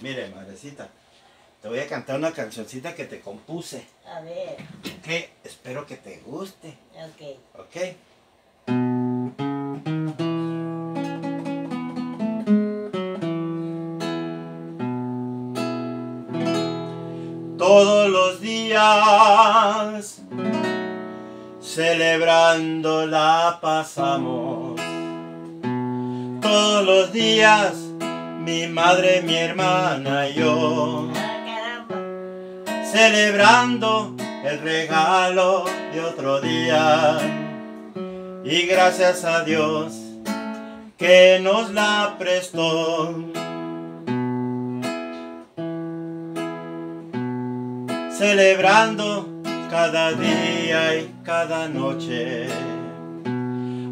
Mire, madrecita, te voy a cantar una cancioncita que te compuse. A ver, Que espero que te guste. ok. ¿Ok? Todos los días celebrando la pasamos. Todos los días mi madre, mi hermana y yo celebrando el regalo de otro día. Y gracias a Dios que nos la prestó. Celebrando cada día y cada noche,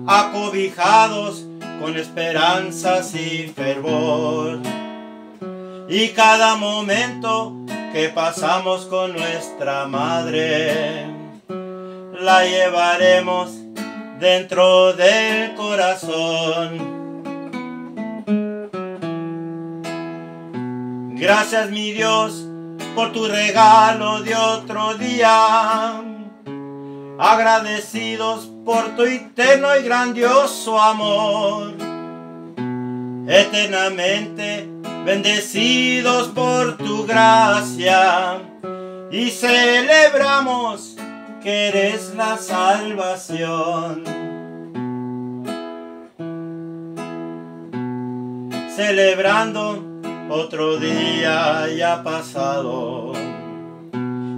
acobijados con esperanzas y fervor. Y cada momento que pasamos con nuestra madre, la llevaremos dentro del corazón. Gracias mi Dios por tu regalo de otro día. Agradecidos por tu eterno y grandioso amor. Eternamente bendecidos por tu gracia. Y celebramos que eres la salvación. Celebrando otro día ya pasado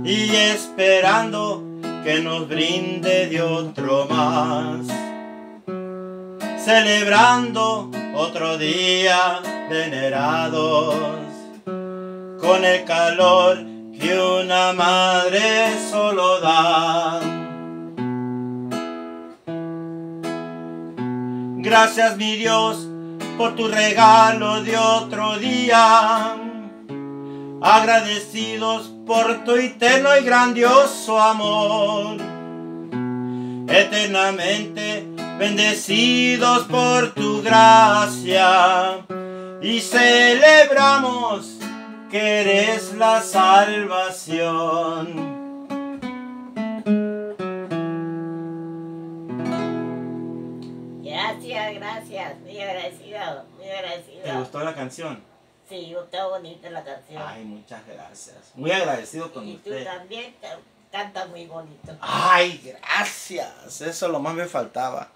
y esperando que nos brinde de otro más. Celebrando otro día venerados con el calor que una madre solo da. Gracias mi Dios por tu regalo de otro día. Agradecidos por tu eterno y grandioso amor. Eternamente bendecidos por tu gracia. Y celebramos que eres la salvación. Gracias, gracias. Muy agradecido, muy ¿Te agradecido. gustó la canción? Sí, está bonita la canción. Ay, muchas gracias. Muy agradecido con y tú usted. también ca- cantas muy bonito. Ay, gracias. Eso lo más me faltaba.